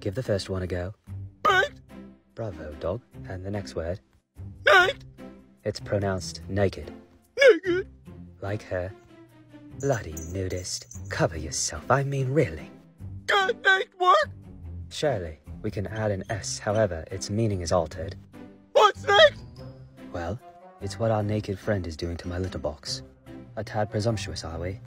Give the first one a go. Baked. Bravo, dog. And the next word. Naked. It's pronounced naked. Naked. Like her. Bloody nudist. Cover yourself. I mean, really. Good naked work. Surely, we can add an S, however, its meaning is altered. What's next? Well, it's what our naked friend is doing to my little box. A tad presumptuous, are we?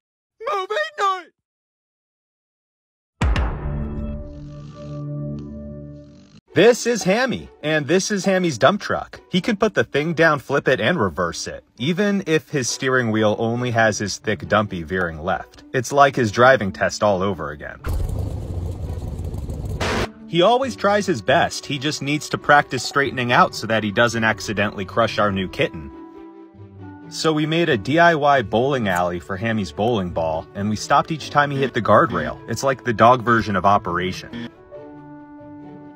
This is Hammy, and this is Hammy's dump truck. He can put the thing down, flip it, and reverse it, even if his steering wheel only has his thick dumpy veering left. It's like his driving test all over again. He always tries his best, he just needs to practice straightening out so that he doesn't accidentally crush our new kitten. So we made a DIY bowling alley for Hammy's bowling ball, and we stopped each time he hit the guardrail. It's like the dog version of Operation.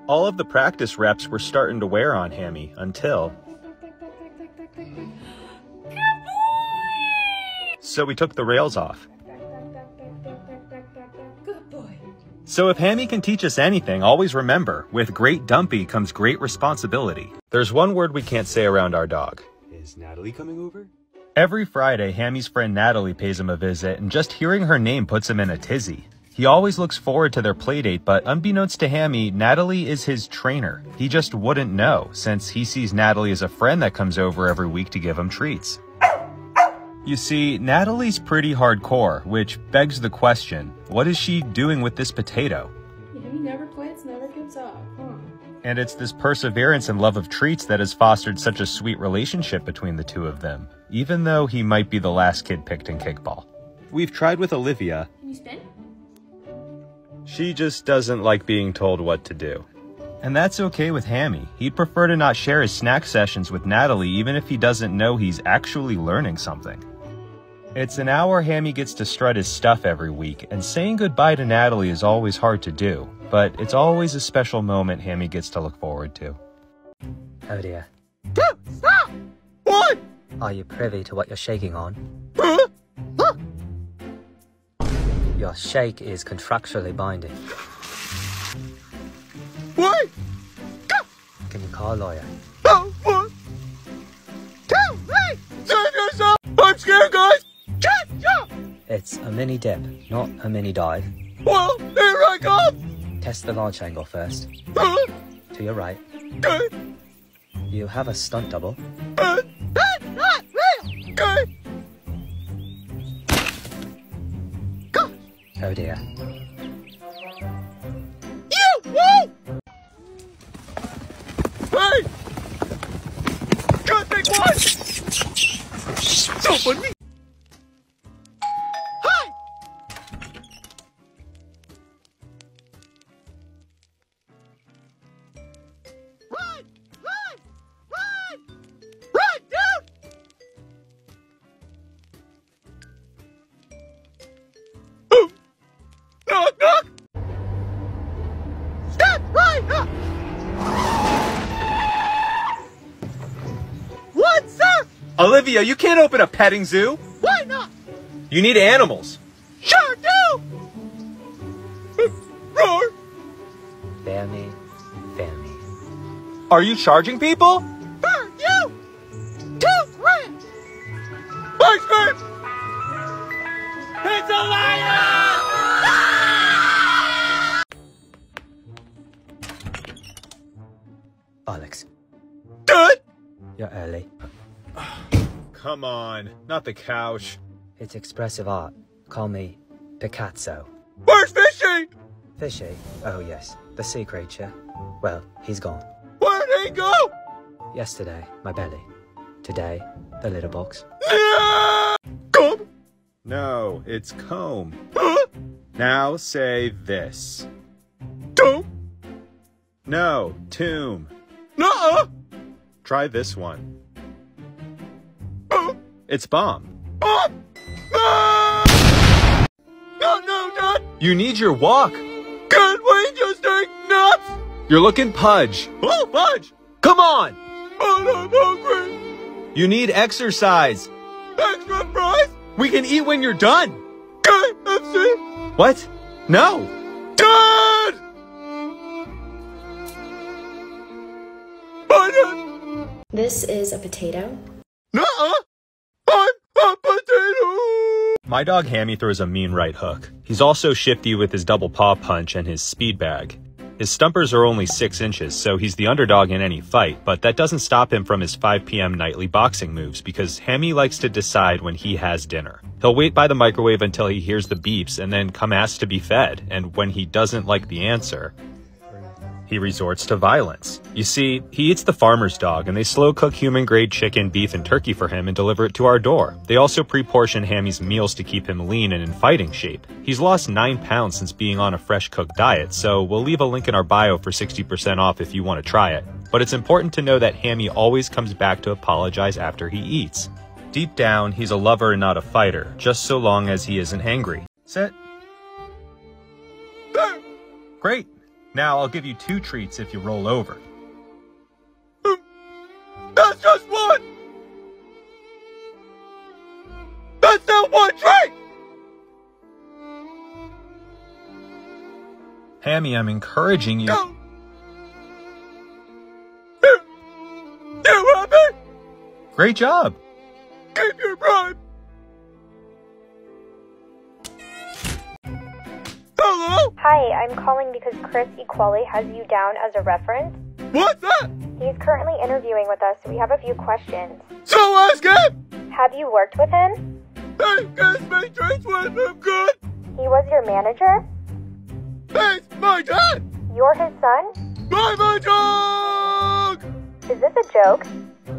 All of the practice reps were starting to wear on Hammy until. So we took the rails off. Good boy. So if Hammy can teach us anything, always remember, with great dumpy comes great responsibility. There's one word we can't say around our dog. Is Natalie coming over? Every Friday, Hammy's friend Natalie pays him a visit, and just hearing her name puts him in a tizzy. He always looks forward to their playdate, but unbeknownst to Hammy, Natalie is his trainer. He just wouldn't know, since he sees Natalie as a friend that comes over every week to give him treats. You see, Natalie's pretty hardcore, which begs the question, what is she doing with this potato? He never quits, never gives up. Huh? And it's this perseverance and love of treats that has fostered such a sweet relationship between the two of them, even though he might be the last kid picked in kickball. We've tried with Olivia. Can you spin? She just doesn't like being told what to do. And that's okay with Hammy. He'd prefer to not share his snack sessions with Natalie even if he doesn't know he's actually learning something. It's an hour Hammy gets to strut his stuff every week, and saying goodbye to Natalie is always hard to do, but it's always a special moment Hammy gets to look forward to. Oh dear. Two. Stop. What? Are you privy to what you're shaking on? Huh? Huh? Your shake is contractually binding. Go. Can you call a lawyer? Oh, one. Two. Three. Save yourself. I'm scared, guys. It's a mini dip, not a mini dive. Well, here I come. Test the launch angle first. To your right. Good. You have a stunt double. Uh, that's not real. Oh dear. You. Woo. Hey. Good big one. Don't me. Olivia, you can't open a petting zoo! Why not? You need animals! Sure do. Roar. Bear me, bear me. Are you charging people? The couch. It's expressive art. Call me Picasso. Where's Fishy? Fishy? Oh yes, the sea creature. Well, he's gone. Where'd he go? Yesterday, my belly. Today, the litter box. Yeah. Come. No, it's comb. Huh? Now say this. Come. No, tomb. Nuh-uh. Try this one. It's bomb. ah! No, no, Dad. You need your walk. Can't we just take naps? You're looking pudge. Oh, fudge. Come on. But I'm hungry. You need exercise. Extra fries? We can eat when you're done. KFC? What? No. Dad! dad. This is a potato. Nuh-uh. My dog Hammy throws a mean right hook. He's also shifty with his double paw punch and his speed bag. His stumpers are only 6 inches, so he's the underdog in any fight, but that doesn't stop him from his 5 p.m. nightly boxing moves because Hammy likes to decide when he has dinner. He'll wait by the microwave until he hears the beeps and then come ask to be fed, and when he doesn't like the answer, he resorts to violence. You see, he eats the farmer's dog, and they slow cook human grade chicken, beef, and turkey for him and deliver it to our door. They also pre portion Hammy's meals to keep him lean and in fighting shape. He's lost 9 pounds since being on a fresh cooked diet, so we'll leave a link in our bio for 60% off if you want to try it. But it's important to know that Hammy always comes back to apologize after he eats. Deep down, he's a lover and not a fighter, just so long as he isn't angry. Sit. Great. Now I'll give you two treats if you roll over. That's just one. That's not one treat. Hammy, I'm encouraging you. No. You, you? Great job. Keep your bribe. Hi, I'm calling because Chris Equali has you down as a reference. What's that? He's currently interviewing with us, so we have a few questions. So ask him. Have you worked with him? Hey, guys, my drinks with him good. He was your manager? He's my dad. You're his son? My my dog. Is this a joke?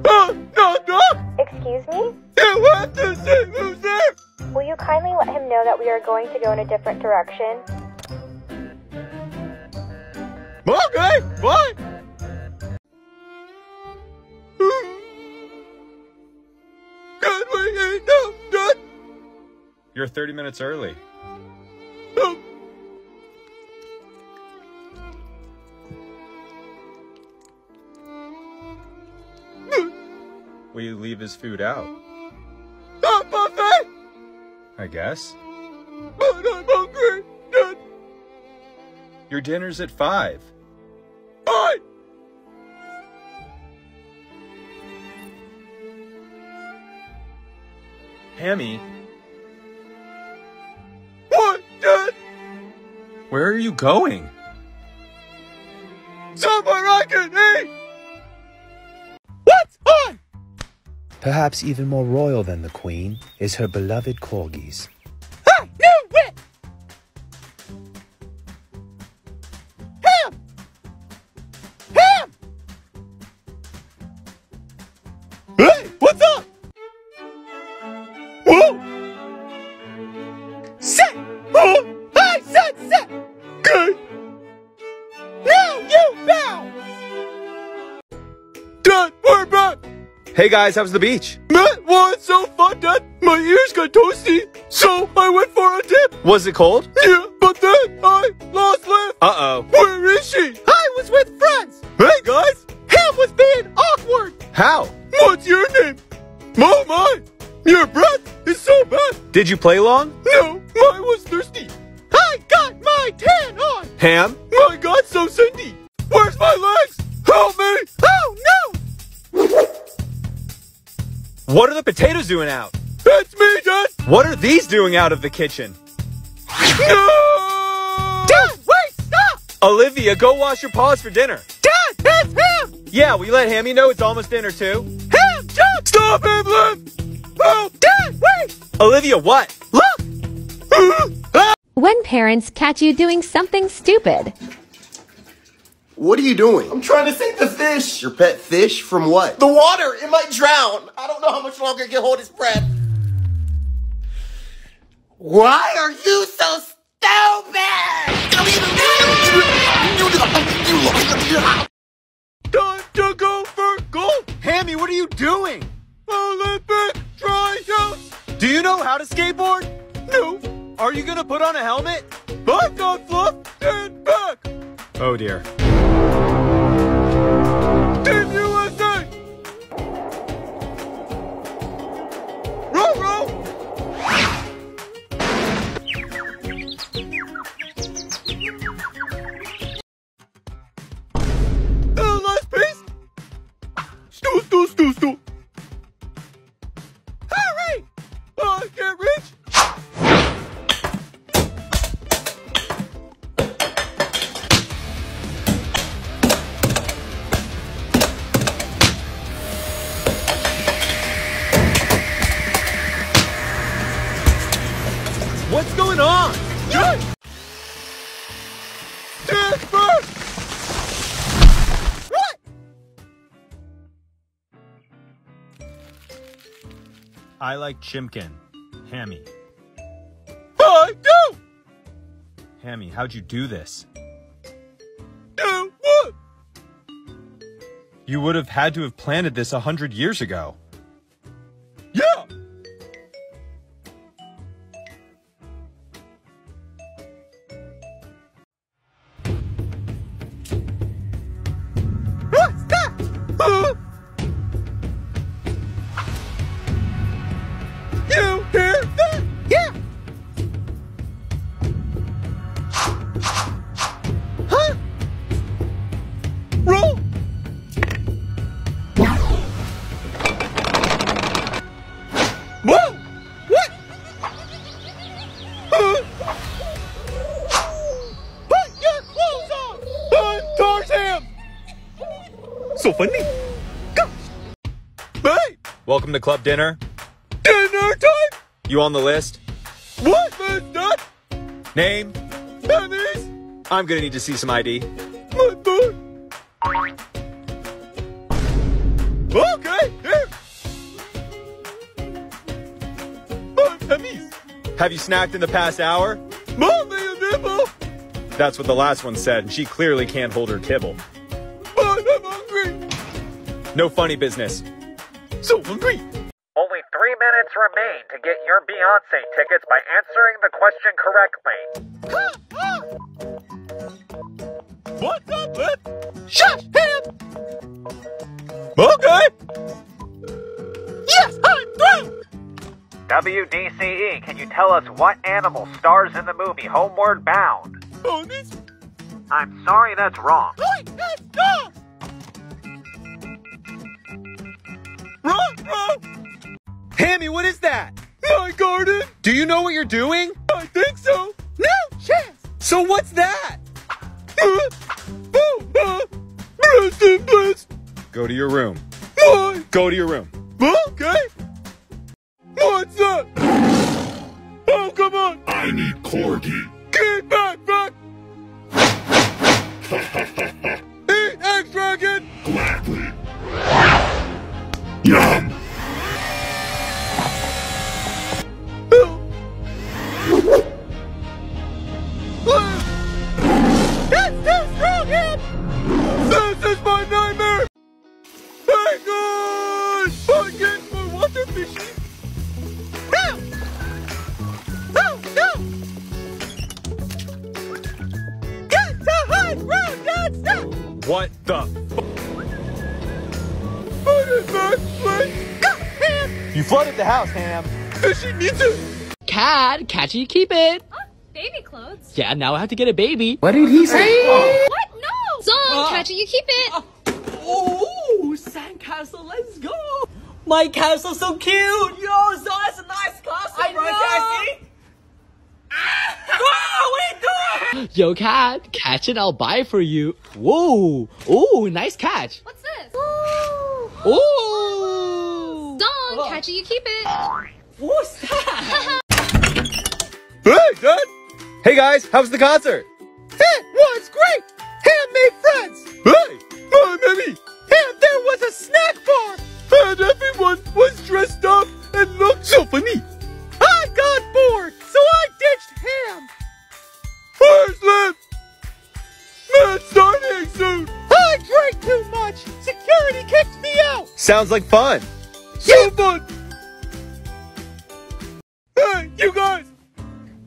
Uh, knock knock. Excuse me? You have to see. Will you kindly let him know that we are going to go in a different direction? Okay, bye. Can we eat now, Dad? You're 30 minutes early. No. Will you leave his food out? A buffet, I guess. but I'm hungry, Dad. Your dinner's at 5. Hammy, What, Dad? where are you going? Somewhere I can eat. What's on? Perhaps even more royal than the Queen is her beloved corgis. Hey guys, how's the beach? Matt was so fun, Dad. My ears got toasty, so I went for a dip. Was it cold? Yeah, but then I lost Liv. Uh oh. Where is she? I was with friends. Hey guys, Ham was being awkward. How? What's your name? Oh my, your breath is so bad. Did you play long? No, mine was thirsty. I got my tan on. Ham? What are the potatoes doing out? it's me, Dad. What are these doing out of the kitchen? No. Dad, wait, stop. Olivia, go wash your paws for dinner. Dad, it's him. Yeah, we let Hammy know it's almost dinner too. Ham, jump. Stop him, Liv. Oh, Dad, wait. Olivia, what? Look. When parents catch you doing something stupid. What are you doing? I'm trying to save the fish. Your pet fish from what? The water, it might drown. I don't know how much longer it can hold its breath. Why are you so stupid? Time to go for gold. Hammy, what are you doing? Olympic tryouts. Do you know how to skateboard? No, Are you gonna put on a helmet? I've got fluff and back. Oh dear. Team USA. Row, row. The last piece. stop, stop. Hurry! Oh, I can't reach. I like Chimkin. Hammy. I do. Hammy, how'd you do this? Do what? You would have had to have planted this a hundred years ago. I'm gonna need to see some ID. Okay! Have you snacked in the past hour? That's what the last one said, and she clearly can't hold her kibble. But I'm hungry! No funny business. So hungry! Only three minutes remain to get your Beyonce tickets by answering the question Okay! Yes, I'm through! WDCE, E, can you tell us what animal stars in the movie Homeward Bound? Oh, Ponies? I'm sorry, that's wrong. Wait, let's go! Wrong, wrong! Hammy, what is that? My garden? Do you know what you're doing? I think so! No chance! So what's that? Uh, Rest in bliss! Go to your room. Why? Go to your room. Okay! What's that? Oh, come on! I need corgi. Get back, back! Eat egg dragon! Gladly. Yum. What the? Put it back! Go, Ham! You flooded the house, Ham. Fishy needs it! Cat, catch it, you keep it. Oh, Baby clothes? Yeah, now I have to get a baby. What did he say? Oh. What? No! Song, ah. catch it, you keep it! Oh, sandcastle, let's go. My castle's so cute. Yo, so that's a nice castle, I right, Cassie? Ah, what are you doing? Yo, cat, catch it, I'll buy for you. Whoa, oh, nice catch. What's this? Ooh. Song, catch it, you keep it! What's that? Hey, Dad! Hey guys, how was the concert? It was great! Ham made friends! Hey! My baby! And there was a snack bar! And everyone was dressed up and looked so funny! I got bored, so I ditched Ham! Where's Liv? It's starting soon! I drank too much! Security kicked me out! Sounds like fun. So fun! Hey, you guys!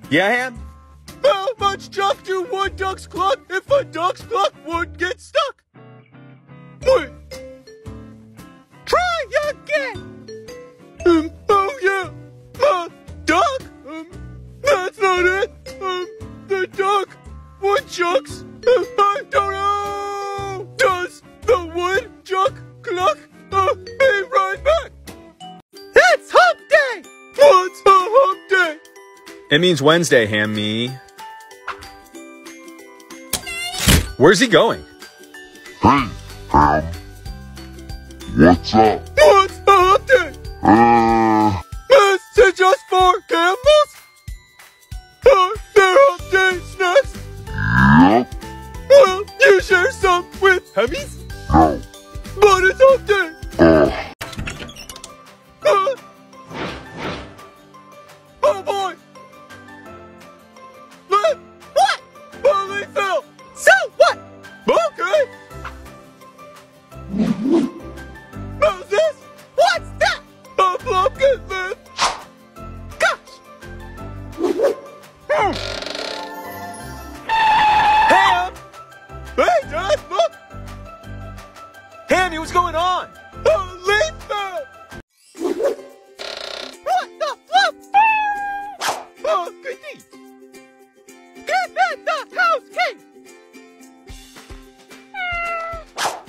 Yeah, Ham? How much chuck do one duck's cluck if a duck's cluck would get stuck? Wait. Try again. Um, oh yeah. Uh, duck? Um, that's not it. Um, the duck, woodchucks, I don't know. Does the woodchuck cluck? Uh, be right back. It's hump day. What's a hump day? It means Wednesday, Hammy. Where's he going? Hey, Ham. What's up? What's up, dude? Uh... Message us for Cam.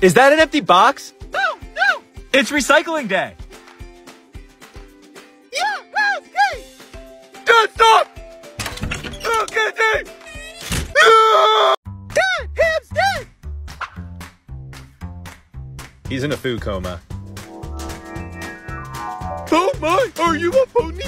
Is that an empty box? No, no! It's recycling day. Yeah, house, King! Dad, stop! Goody! Ah! Dad, Ham's dead! He's in a food coma. Oh my, are you a pony?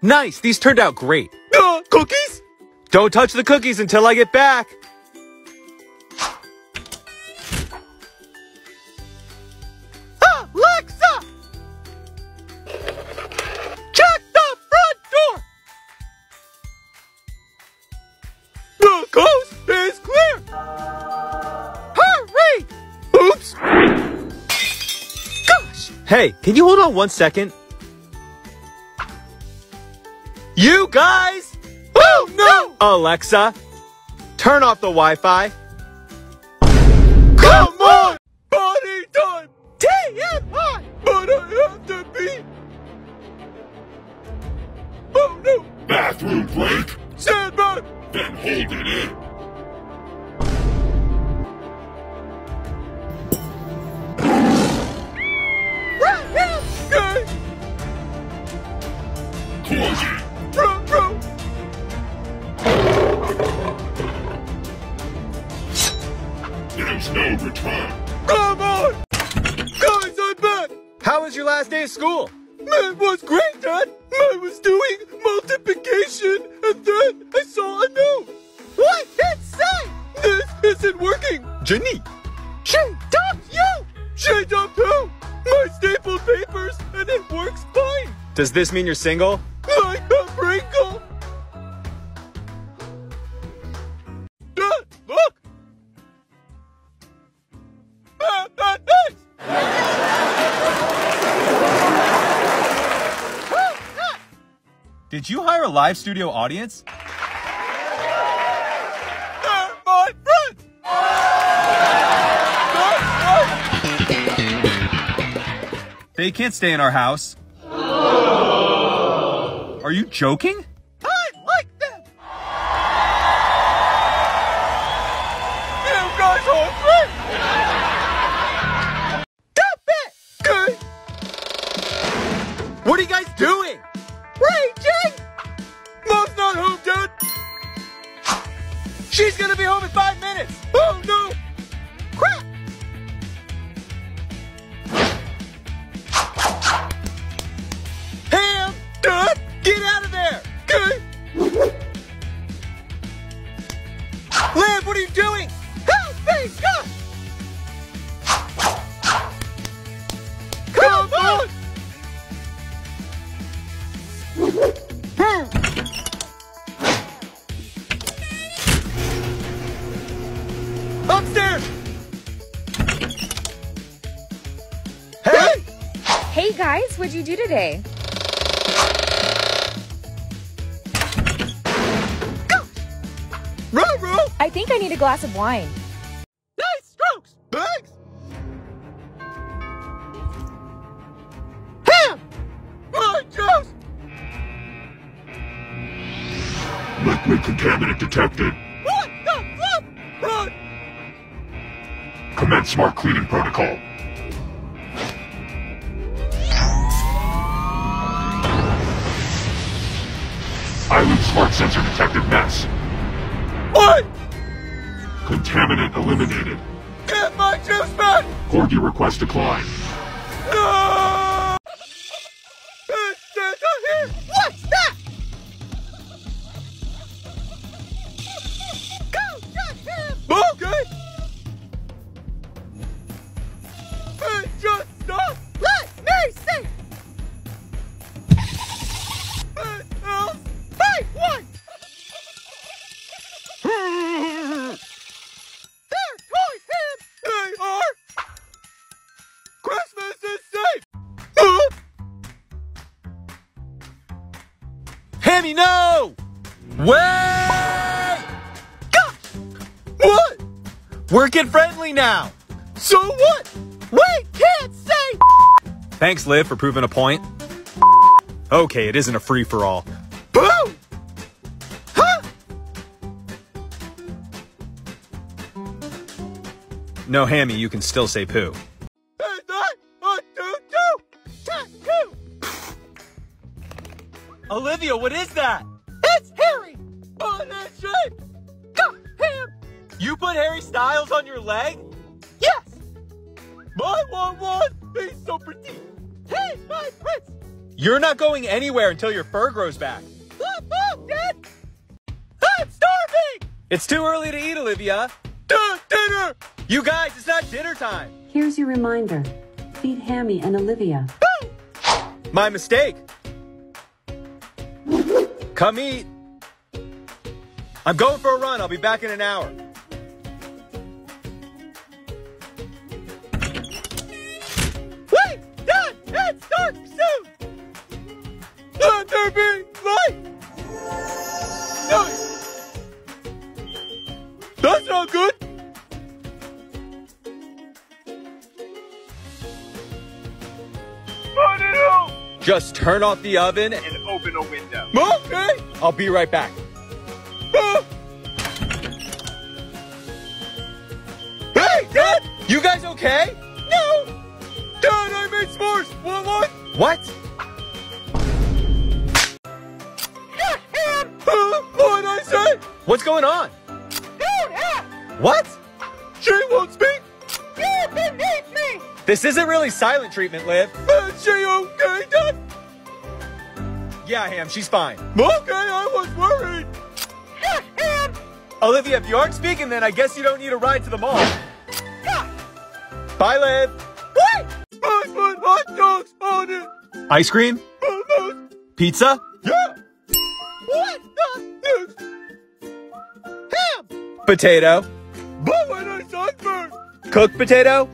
Nice, these turned out great. Uh, cookies? Don't touch the cookies until I get back. Alexa! Check the front door! The coast is clear! Hurry! Oops! Gosh! Hey, can you hold on one second? You guys! Oh no! Alexa, turn off the Wi-Fi. This mean you're single? A Pringle! Dad, look! Did you hire a live studio audience? They can't stay in our house. Are you joking? Ruh-roh! I think I need a glass of wine. Nice strokes! Thanks! Ham! My juice! Liquid contaminant detected. What the fuck? Run! Commence smart cleaning protocol. I Island smart sensor detected mess. Contaminant eliminated. Get my juice back! Corgi request declined. Friendly now! So what? We can't say Thanks, Liv, for proving a point. Okay, it isn't a free for all. boo! Huh? No, Hammy, you can still say poo. Is that a doo-doo? Tattoo! Olivia, what is that? Put Harry Styles on your leg? Yes! My one was, he's so pretty! He's my prince! You're not going anywhere until your fur grows back. Look, look, Dad! I'm starving! It's too early to eat, Olivia. Dad, dinner! You guys, it's not dinner time. Here's your reminder. Feed Hammy and Olivia. My mistake. Come eat. I'm going for a run. I'll be back in an hour. Just turn off the oven and Open a window. Okay! I'll be right back. Ah! Hey, Dad! You guys okay? No! Dad, I made s'mores! What, what? What? Get! Uh, what'd I say? What's going on? Don't ask! What? She won't speak! You're beneath me! This isn't really silent treatment, Liv. Is she okay, Yeah, Ham, she's fine. Okay, I was worried! Him! Olivia, if you aren't speaking, then I guess you don't need a ride to the mall. Bye, Liv. Wait! I put hot dogs on it! Ice cream? Almost! Pizza? Yeah! What the deuce? Ham! Potato? But when I sunburned! Cooked potato?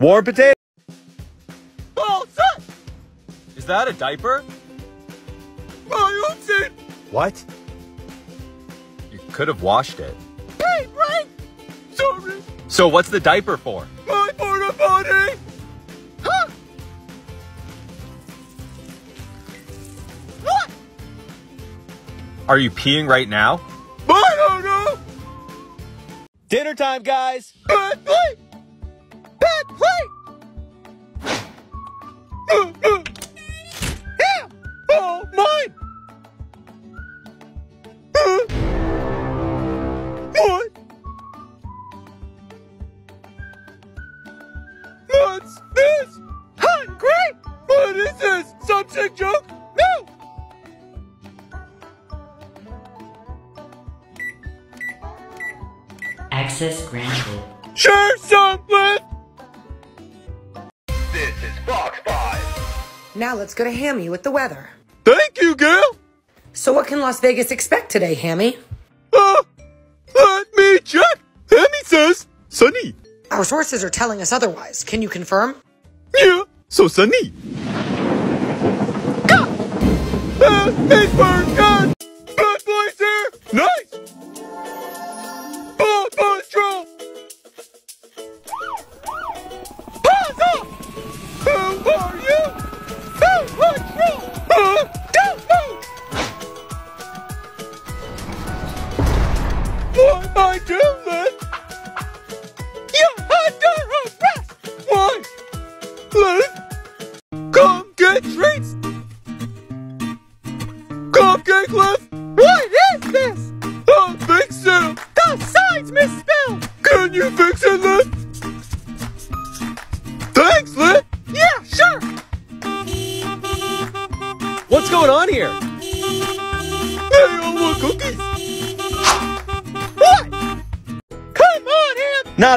Warm potato? Is that a diaper? My oopsie! What? You could have washed it. Hey, Frank! Sorry! So what's the diaper for? My porta potty! Huh? What? Are you peeing right now? I don't know! Dinner time, guys! Bad plate! Now let's go to Hammy with the weather. Thank you, Gail! So what can Las Vegas expect today, Hammy? Uh, let me check! Hammy says sunny. Our sources are telling us otherwise. Can you confirm? Yeah, so sunny. Go! Uh, Pittsburgh, God! Bad boys here! Nice!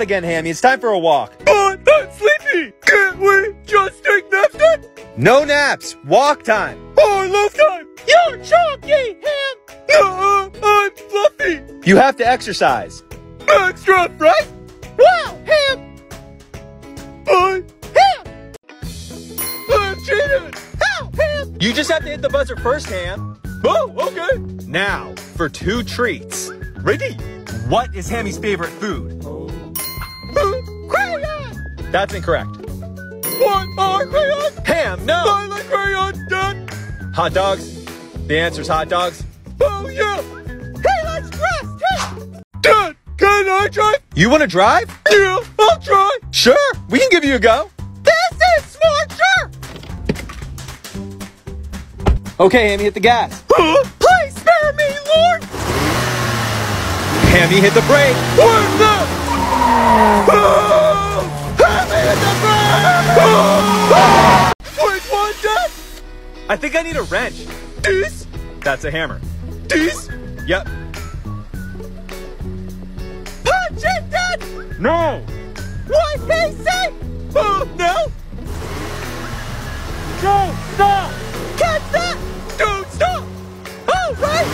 Again, Hammy. It's time for a walk. But I'm sleepy. Can't we just take naps time? No naps. Walk time. Oh, or love time. You're chunky, Ham. No, I'm fluffy. You have to exercise. Extra, right? Wow, Ham. I Ham. I'm cheated. How, Ham? You just have to hit the buzzer first, Ham. Oh, okay. Now, for two treats. Ready? What is Hammy's favorite food? That's incorrect. What are crayons? Ham, no. I like crayons, Dad. Hot dogs? The answer's hot dogs. Oh, yeah. Hey, let's rest. Hey. Dad, can I drive? You want to drive? Yeah, I'll try. Sure, we can give you a go. This is smart, sure. Okay, Hammy, hit the gas. Uh, please spare me, Lord. Hammy, hit the brake. Where's the. Oh. Wait, what? I think I need a wrench. This? That's a hammer. This? Yep. Punch it, Dad. No. What he say? Oh, no. Don't stop. Catch that. Don't stop. All right.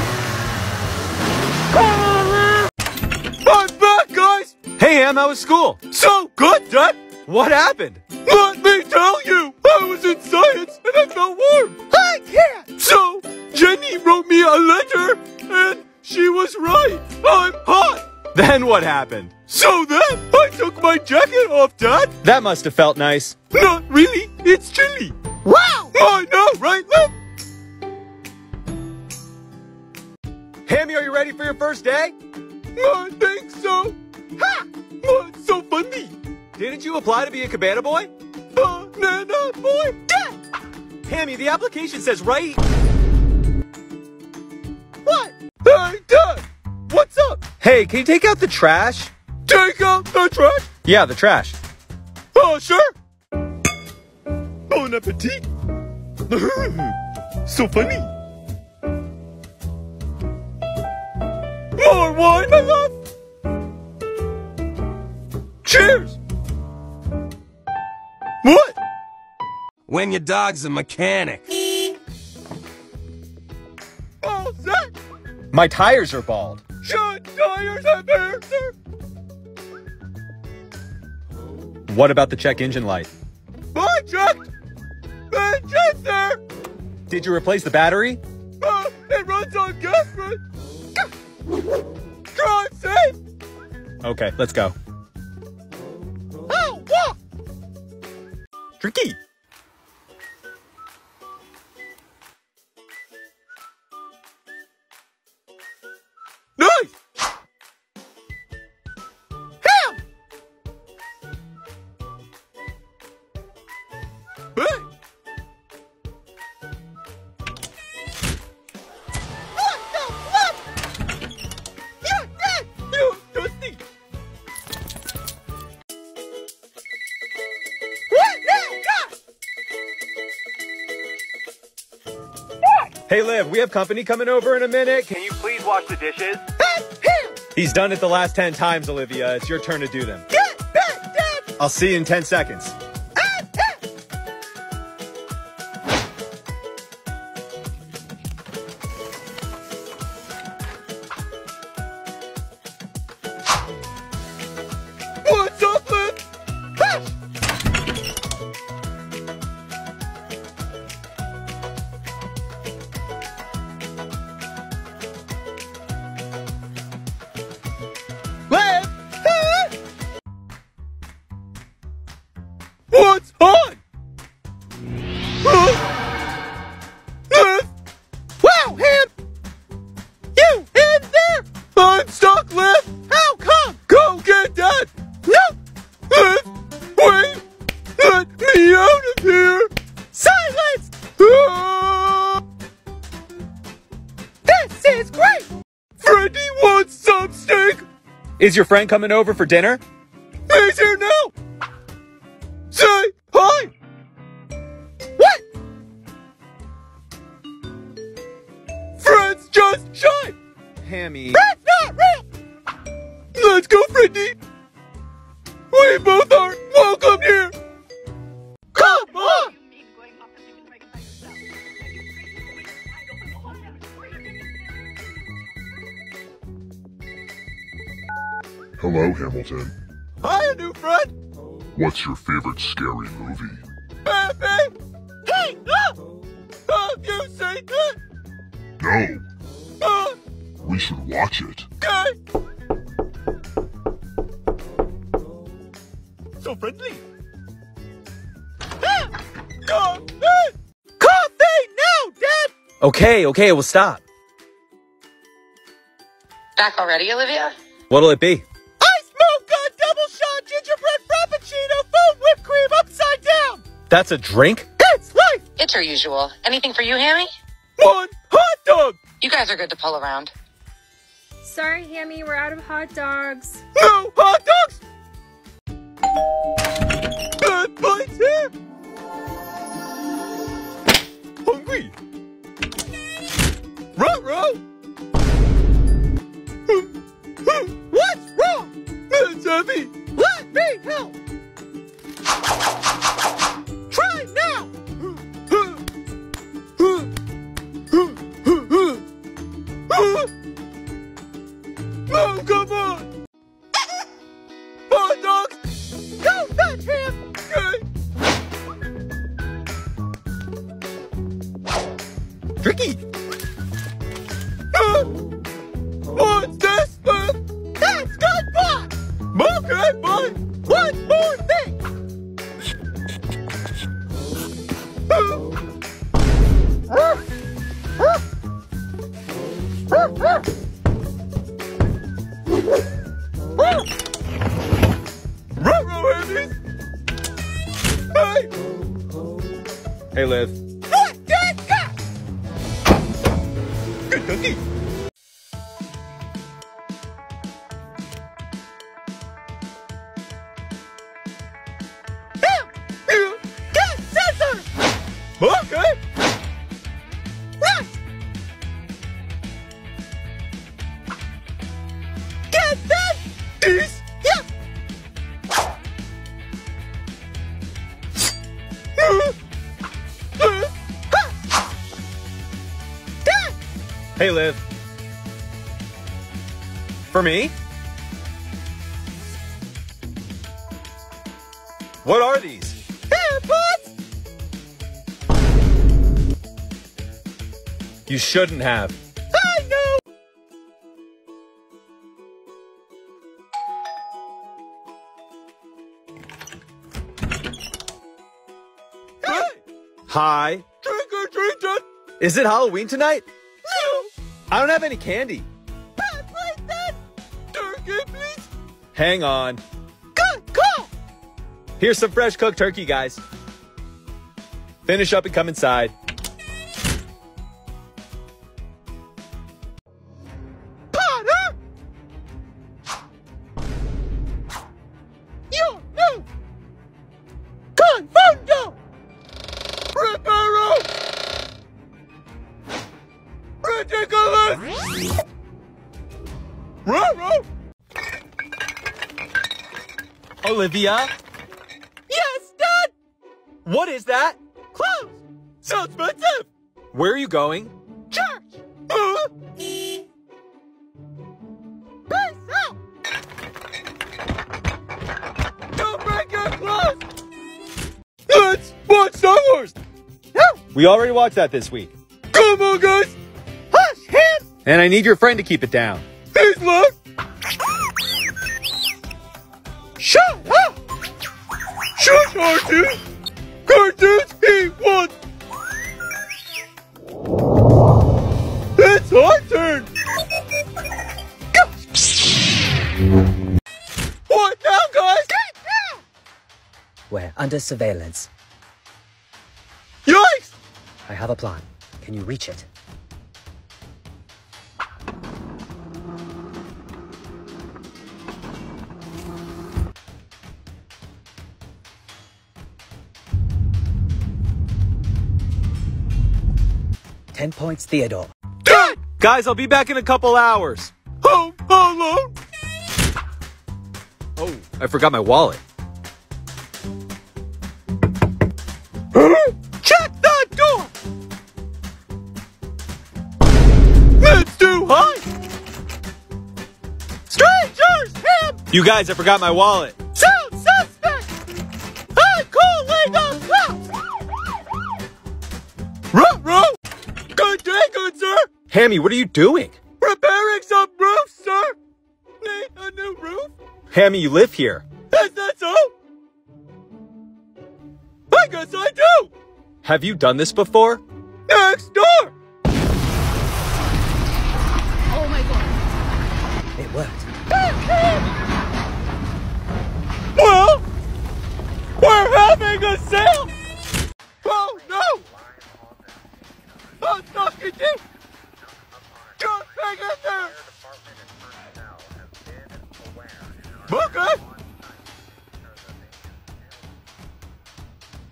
I'm back, guys. Hey, Ham, how was school? So good, Dad. What happened? Let me tell you, I was in science and I felt warm. I can't. So, Jenny wrote me a letter and she was right. I'm hot. Then what happened? So then, I took my jacket off, Dad. That must have felt nice. Not really. It's chilly. Wow. I know, right, Liv? Hammy, are you ready for your first day? I think so. Didn't you apply to be a cabana boy? Uh, Nana boy? Dad! Hammy, the application says right. What? Hey, Dad! What's up? Hey, can you take out the trash? Take out the trash? Yeah, the trash. Oh, sure. Bon appetit. so funny. More wine, my love. Cheers. What? When your dog's a mechanic. Oh, Zach. My tires are bald. Should tires have air, sir? What about the check engine light? I checked. Engine, sir. Did you replace the battery? Uh, it runs on gas, right? Drive safe. Okay, let's go. Tricky. Nice. Hey, Liv, we have company coming over in a minute. Can you please wash the dishes? He's done it the last 10 times, Olivia. It's your turn to do them. Get back, Dad. I'll see you in 10 seconds. Is your friend coming over for dinner? He's here now! Say hi! What? Friends just shy! Hammy. That's not real! Let's go, Freddy! We both are welcome here! Hello, Hamilton. Hi, new friend! What's your favorite scary movie? Pepe! Hey, no! Have you seen it? No. Uh, We should watch it. okay. So friendly. Ah! Coffee! Coffee now, Dad! Okay, okay, we'll stop. Back already, Olivia? What'll it be? That's a drink? It's life! It's her usual. Anything for you, Hammy? One hot dog! You guys are good to pull around. Sorry, Hammy, we're out of hot dogs. No hot dogs! Bad bites here! Oh, come Hey, Liv. For me? What are these? AirPods! You shouldn't have. I know! Hey! Hi. Trick or treating! Is it Halloween tonight? I don't have any candy. Bad like that! Turkey, please! Hang on. Good call! Here's some fresh cooked turkey, guys. Finish up and come inside. Olivia? Yes, Dad! What is that? Close! So expensive! Where are you going? Church! Uh, Peace out! Don't break your clothes! Let's watch Star Wars! We already watched that this week. Come on, guys! Hush, him! And I need your friend to keep it down. He's look! R2! Cartoons he wants! It's our turn! What now, guys? We're under surveillance. Yikes! I have a plan. Can you reach it? 10 points, Theodore. Guys, I'll be back in a couple hours. Home alone. Oh, I forgot my wallet. Check that door. It's too high. Strangers, him. You guys, I forgot my wallet. Hammy, what are you doing? Repairing some roofs, sir. Need a new roof? Hammy, you live here. Is that so? I guess I do. Have you done this before? Next door.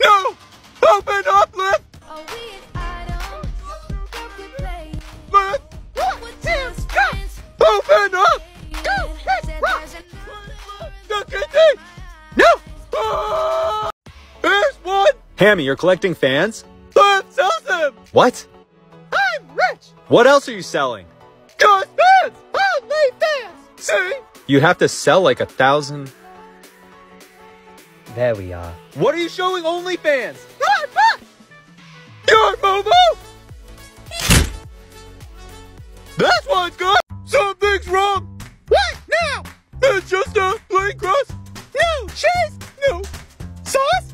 No! Open up, lift! Lift! Open up! Go! Hey! Look at me! No! Ah! Here's one! Hammy, you're collecting fans? Let's sell them! What? I'm rich! What else are you selling? Just fans! Only fans! See? You'd have to sell like a thousand. There we are. What are you showing OnlyFans? Right back! Your Momo! That's what's good! Something's wrong! What now? It's just a plain crust! No cheese! No sauce!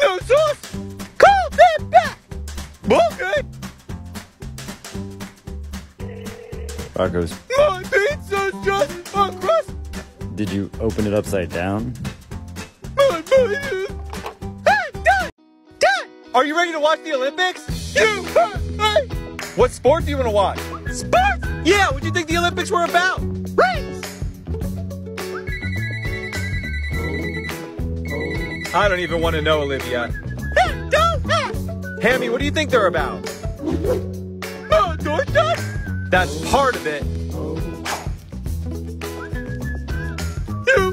No sauce! Call them back! Okay! Marcos, My pizza's just a crust! did you open it upside down? Are you ready to watch the Olympics? You hurt me! What sport do you want to watch? Sports! Yeah, what do you think the Olympics were about? Race! I don't even want to know, Olivia. Hey, don't ask! Hammy, what do you think they're about? Uh, DoorDash? That's part of it. You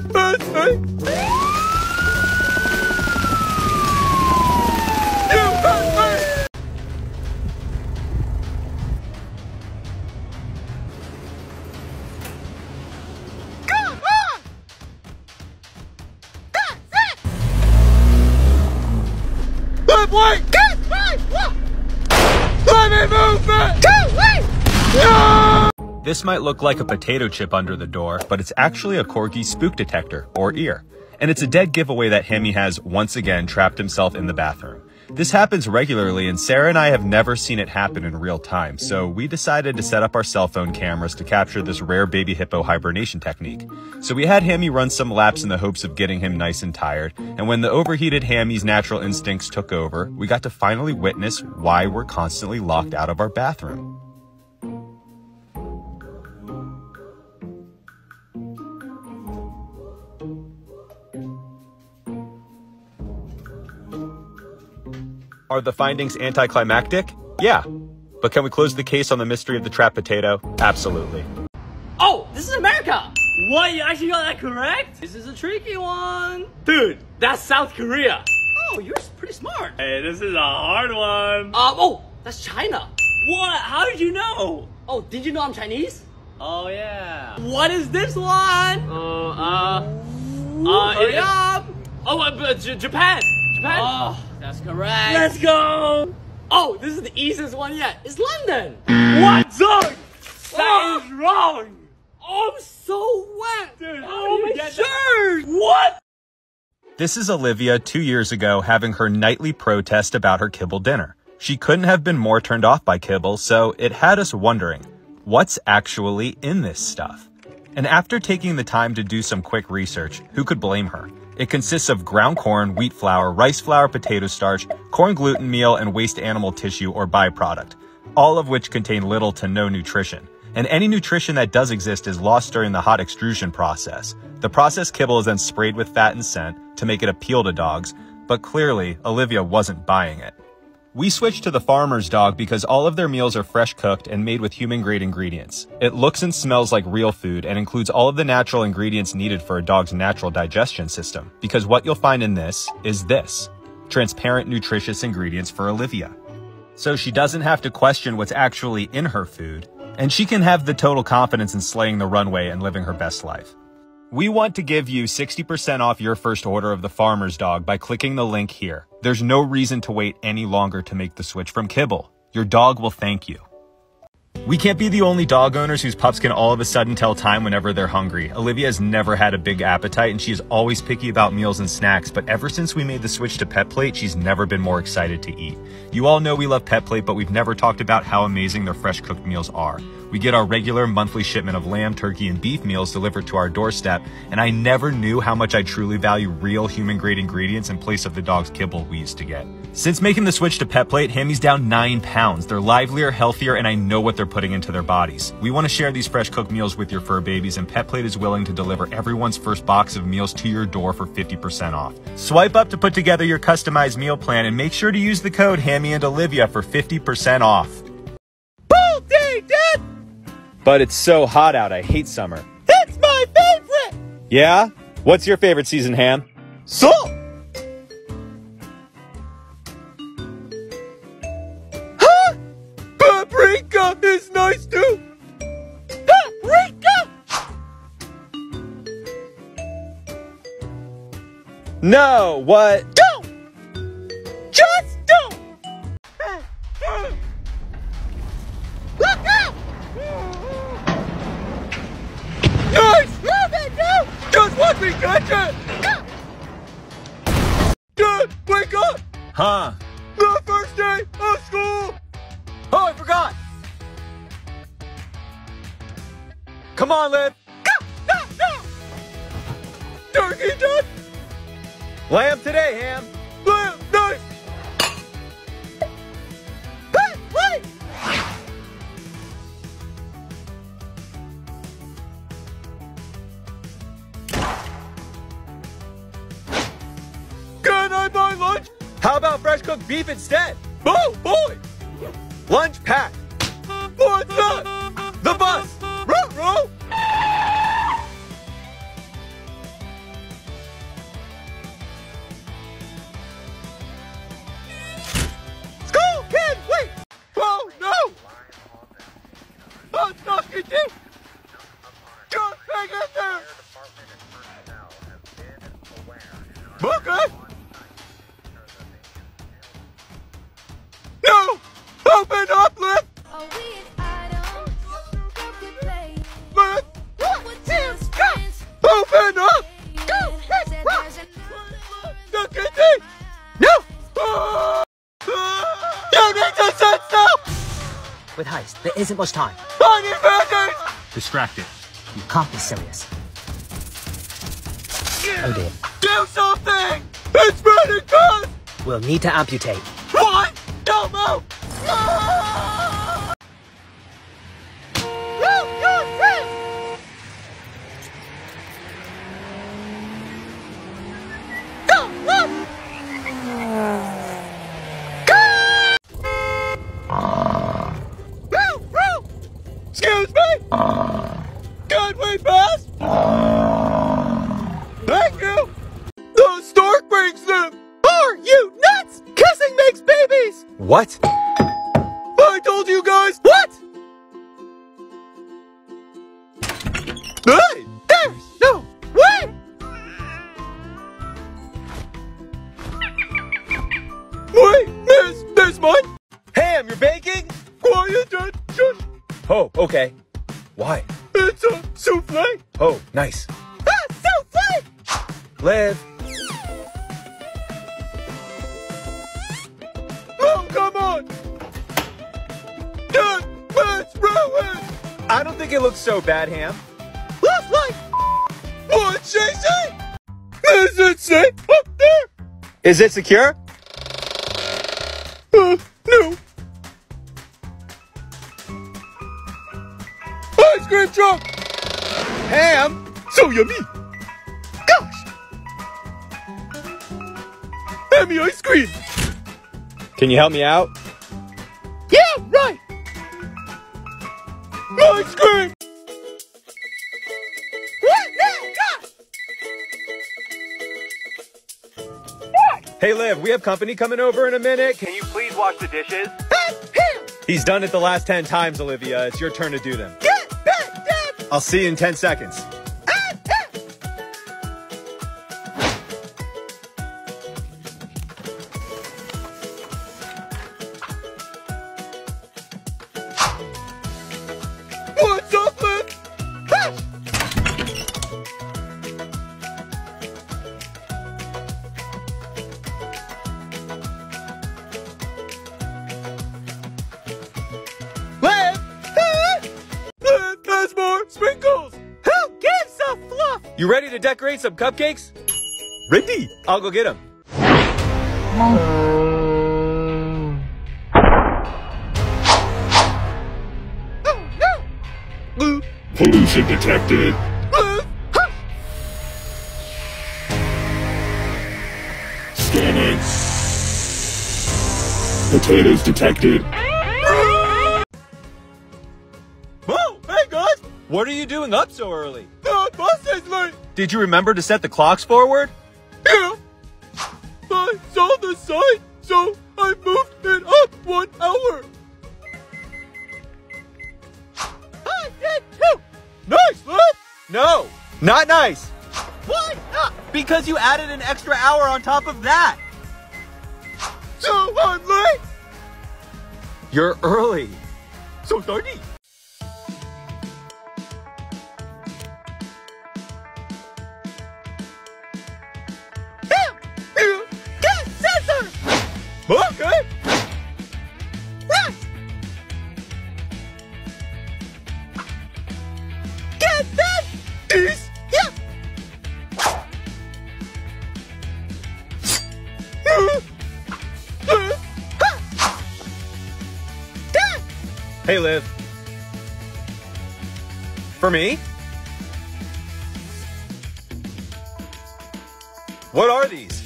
This might look like a potato chip under the door, but it's actually a corgi spook detector, or ear. And it's a dead giveaway that Hammy has once again trapped himself in the bathroom. This happens regularly, and Sarah and I have never seen it happen in real time, so we decided to set up our cell phone cameras to capture this rare baby hippo hibernation technique. So we had Hammy run some laps in the hopes of getting him nice and tired, and when the overheated Hammy's natural instincts took over, we got to finally witness why we're constantly locked out of our bathroom. Are the findings anticlimactic? Yeah. But can we close the case on the mystery of the trapped potato? Absolutely. Oh, this is America! What, you actually got that correct? This is a tricky one. Dude, that's South Korea. Oh, you're pretty smart. Hey, this is a hard one. Um, oh, that's China. What? How did you know? Oh, did you know I'm Chinese? Oh, yeah. What is this one? Uh, uh, uh, hurry up. Oh, uh, but J- Japan. Japan. Oh, that's correct. Let's go. Oh, this is the easiest one yet. It's London. what? Zone? That is wrong. Oh, I'm so wet. Dude, oh, my shirt. What? This is Olivia two years ago having her nightly protest about her kibble dinner. She couldn't have been more turned off by kibble, so it had us wondering, what's actually in this stuff? And after taking the time to do some quick research, who could blame her? It consists of ground corn, wheat flour, rice flour, potato starch, corn gluten meal, and waste animal tissue or byproduct, all of which contain little to no nutrition. And any nutrition that does exist is lost during the hot extrusion process. The processed kibble is then sprayed with fat and scent to make it appeal to dogs, but clearly, Olivia wasn't buying it. We switched to the farmer's dog because all of their meals are fresh cooked and made with human grade ingredients. It looks and smells like real food and includes all of the natural ingredients needed for a dog's natural digestion system. Because what you'll find in this is this transparent, nutritious ingredients for Olivia. So she doesn't have to question what's actually in her food, and she can have the total confidence in slaying the runway and living her best life. We want to give you 60% off your first order of the farmer's dog by clicking the link here. There's no reason to wait any longer to make the switch from kibble. Your dog will thank you. We can't be the only dog owners whose pups can all of a sudden tell time whenever they're hungry. Olivia has never had a big appetite and she is always picky about meals and snacks, but ever since we made the switch to Pet Plate, she's never been more excited to eat. You all know we love Pet Plate, but we've never talked about how amazing their fresh cooked meals are. We get our regular monthly shipment of lamb, turkey, and beef meals delivered to our doorstep, and I never knew how much I truly value real human grade ingredients in place of the dog's kibble we used to get. Since making the switch to Pet Plate, Hammy's down 9 pounds. They're livelier, healthier, and I know what they're putting into their bodies. We want to share these fresh cooked meals with your fur babies, and Pet Plate is willing to deliver everyone's first box of meals to your door for 50% off. Swipe up to put together your customized meal plan, and make sure to use the code Hammy and Olivia for 50% off. Bull day, Dad! But it's so hot out, I hate summer. It's my favorite! Yeah? What's your favorite season, Ham? Salt! No, what? Don't! How about fresh cooked beef instead? Oh, boy! Lunch packed! What's that? The bus! There isn't much time. I need band-aids! Distracted. You can't be serious. Oh dear. Do something! It's running fast! We'll need to amputate. What? Is it secure? Uh, no. Ice cream truck! Ham! So yummy! Gosh! Hammy ice cream! Can you help me out? We have company coming over in a minute. Can you please wash the dishes? He's done it the last 10 times, Olivia. It's your turn to do them. I'll see you in 10 seconds. Decorate some cupcakes? Ready. I'll go get them. Oh, no. Pollution detected. Scanning. Potatoes detected. Whoa, hey guys! What are you doing up so early? The bus is late! Did you remember to set the clocks forward? Yeah! I saw the sign, so I moved it up one hour! I did too! Nice! No, not nice. Why not? Because you added an extra hour on top of that. So I'm late! You're early. So dirty! Okay! Get that! Yeah! Hey, Liv. For me? What are these?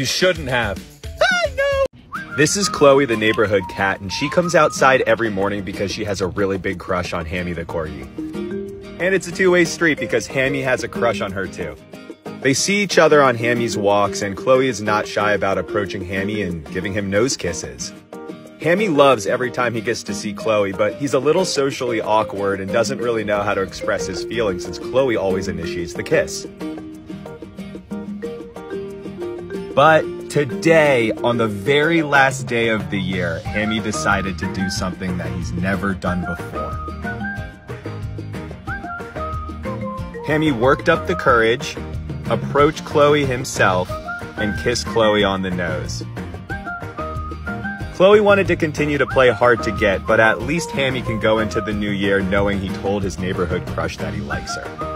You shouldn't have. I know! This is Chloe, the neighborhood cat, and she comes outside every morning because she has a really big crush on Hammy the corgi. And it's a two-way street because Hammy has a crush on her too. They see each other on Hammy's walks, and Chloe is not shy about approaching Hammy and giving him nose kisses. Hammy loves every time he gets to see Chloe, but he's a little socially awkward and doesn't really know how to express his feelings since Chloe always initiates the kiss. But today, on the very last day of the year, Hammy decided to do something that he's never done before. Hammy worked up the courage, approached Chloe himself, and kissed Chloe on the nose. Chloe wanted to continue to play hard to get, but at least Hammy can go into the new year knowing he told his neighborhood crush that he likes her.